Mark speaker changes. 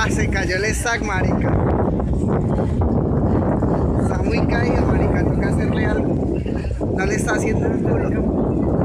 Speaker 1: Ah, se cayó el stack, marica. Está muy caído, marica. Toca hacerle algo. No le está haciendo el culo.